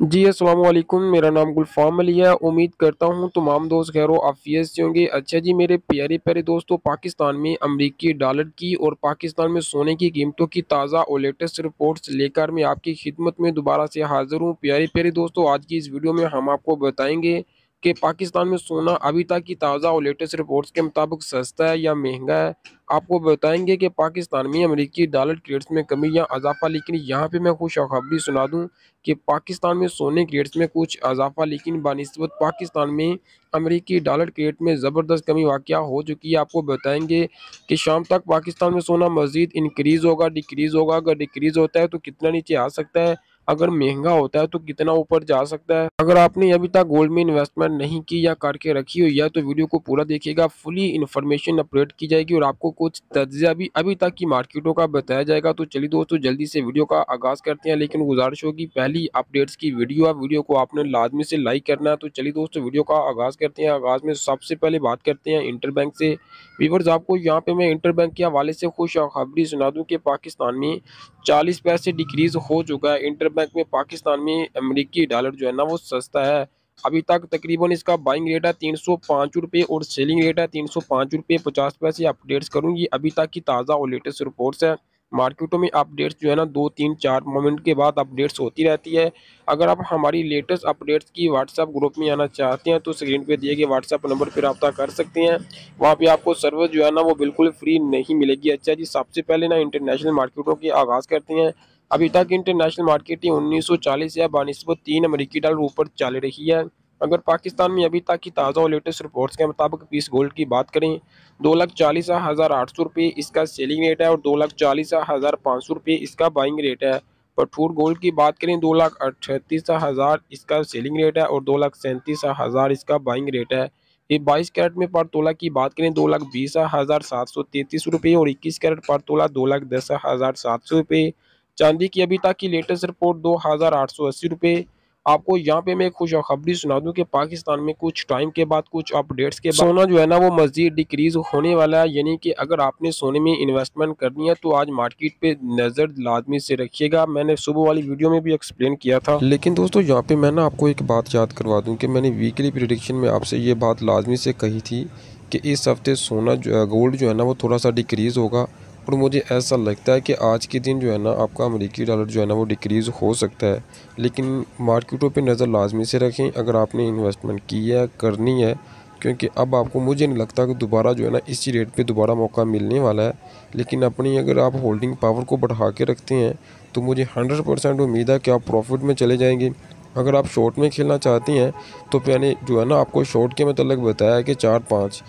जी, अस्सलाम वालेकुम मेरा नाम गुलफाम अली है। उम्मीद करता हूँ तमाम दोस्त खैर आफियत से होंगे। अच्छा जी, मेरे प्यारे प्यारे दोस्तों, पाकिस्तान में अमरीकी डॉलर की और पाकिस्तान में सोने की कीमतों की ताज़ा और लेटेस्ट रिपोर्ट्स लेकर मैं आपकी खिदमत में दोबारा से हाजिर हूँ। प्यारे प्यारे दोस्तों, आज की इस वीडियो में हम आपको बताएँगे कि पाकिस्तान में सोना अभी तक की ताज़ा और लेटेस्ट रिपोर्ट्स के मुताबिक सस्ता है या महँगा है? आपको बताएँगे कि पाकिस्तान में अमेरिकी डॉलर के रेट्स में कमी या अजाफा लेकिन यहाँ पे मैं खुश खबरी सुना दूँ कि पाकिस्तान में सोने के रेट्स में कुछ अजाफा लेकिन बनस्बत पाकिस्तान में अमेरिकी डॉलर के रेट में ज़बरदस्त कमी वाक़ हो चुकी है। आपको बताएँगे कि शाम तक पाकिस्तान में सोना मज़ीद इनक्रीज़ होगा डिक्रीज़ होगा। अगर डिक्रीज़ होता है तो कितना नीचे आ सकता है? अगर महँगा होता है तो कितना ऊपर जा सकता है? अगर आपने अभी तक गोल्ड में इन्वेस्टमेंट नहीं की या करके रखी हुई है तो वीडियो को पूरा देखिएगा। फुली इन्फॉर्मेशन अपडेट की जाएगी और आपको कुछ तजिया भी अभी तक की मार्केटों का बताया जाएगा। तो चलिए दोस्तों, जल्दी से वीडियो का आगाज़ करते हैं, लेकिन गुजारिश होगी पहली अपडेट्स की वीडियो है। वीडियो को आपने लाजमी से लाइक करना है। तो चलिए दोस्तों वीडियो का आगाज़ करते हैं। आगाज़ में सबसे पहले बात करते हैं इंटर बैंक से। वीवर्स आपको यहाँ पे मैं इंटर बैंक के हवाले से खुश खबरी सुना दूँ कि पाकिस्तान में चालीस पैसे डिक्रीज हो चुका है। इंटर बैंक में पाकिस्तान में अमेरिकी डॉलर जो है ना वो सस्ता है। अभी तक तकरीबन इसका बाइंग रेट है तीन सौ पाँच रुपये और सेलिंग रेट है तीन सौ पाँच रुपये पचास पैसे। अपडेट्स करूँगी। अभी तक की ताज़ा और लेटेस्ट रिपोर्ट्स है। मार्केटों में अपडेट्स जो है ना, दो, तीन, चार मोमेंट के बाद अपडेट्स होती रहती है। अगर आप हमारी लेटेस्ट अपडेट्स की व्हाट्सएप ग्रुप में आना चाहते हैं तो स्क्रीन पे दिए गए व्हाट्सएप नंबर पर रब्ता कर सकते हैं। वहाँ पे आपको सर्विस जो है ना, वो बिल्कुल फ्री नहीं मिलेगी। अच्छा जी, सबसे पहले ना इंटरनेशनल मार्केटों की आगाज़ करते हैं। अभी तक इंटरनेशनल मार्केटिंग उन्नीस सौ चालीस या बानस्बत तीन अमरीकी डॉलर ऊपर चल रही है। अगर पाकिस्तान में अभी तक की ताज़ा और लेटेस्ट रिपोर्ट्स के मुताबिक पीस गोल्ड की बात करें, दो लाख चालीस हज़ार आठ सौ रुपये इसका सेलिंग रेट है और दो लाख चालीस हज़ार पाँच सौ रुपये इसका बाइंग रेट है। पठूर गोल्ड की बात करें, दो लाख अठतीस हज़ार इसका सेलिंग रेट है और दो लाख सैंतीस हज़ार इसका बाइंग रेट है। ये बाईस कैरेट में पर तोला की बात करें, दो लाख बीस हज़ार सात सौ तैंतीस रुपये और इक्कीस कैरेट पर तोला दो लाख दस हज़ार सात सौ रुपये। चांदी की अभी तक की लेटेस्ट रिपोर्ट दो हज़ार आठ सौ अस्सी रुपये। आपको यहाँ पे मैं खुश खबरी सुना दूँ कि पाकिस्तान में कुछ टाइम के बाद कुछ अपडेट्स के बाद सोना जो है ना वो मजीद डिक्रीज होने वाला है। यानी कि अगर आपने सोने में इन्वेस्टमेंट करनी है तो आज मार्केट पे नज़र लाजमी से रखिएगा। मैंने सुबह वाली वीडियो में भी एक्सप्लेन किया था। लेकिन दोस्तों यहाँ पे मैं ना आपको एक बात याद करवा दूँ कि मैंने वीकली प्रिडिक्शन में आपसे ये बात लाजमी से कही थी कि इस हफ़्ते सोना जो गोल्ड जो है ना वो थोड़ा सा डिक्रीज़ होगा। और मुझे ऐसा लगता है कि आज के दिन जो है ना, आपका अमेरिकी डॉलर जो है ना, वो डिक्रीज़ हो सकता है। लेकिन मार्केटों पे नज़र लाजमी से रखें, अगर आपने इन्वेस्टमेंट की है, करनी है, क्योंकि अब आपको मुझे नहीं लगता कि दोबारा जो है ना, इसी रेट पे दोबारा मौका मिलने वाला है। लेकिन अपनी अगर आप होल्डिंग पावर को बढ़ा के रखते हैं तो मुझे हंड्रेड परसेंट उम्मीद है कि आप प्रॉफिट में चले जाएँगे। अगर आप शॉर्ट में खेलना चाहती हैं तो मैंने जो है ना, आपको शॉर्ट के मतलब बताया कि चार पाँच,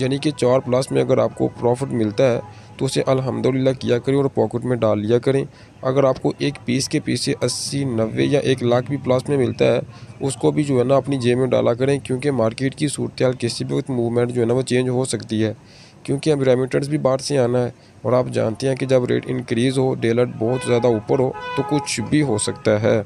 यानी कि चार प्लस में अगर आपको प्रॉफिट मिलता है तो उसे अल्हम्दुलिल्लाह किया करें और पॉकेट में डाल लिया करें। अगर आपको एक पीस के पीछे अस्सी, नब्बे या एक लाख भी प्लस में मिलता है, उसको भी जो है ना अपनी जेब में डाला करें, क्योंकि मार्केट की सूरत किसी भी वक्त मूवमेंट जो है ना वो चेंज हो सकती है। क्योंकि अब रेमिटेंस भी बाहर से आना है और आप जानते हैं कि जब रेट इंक्रीज़ हो डेलर बहुत ज़्यादा ऊपर हो तो कुछ भी हो सकता है।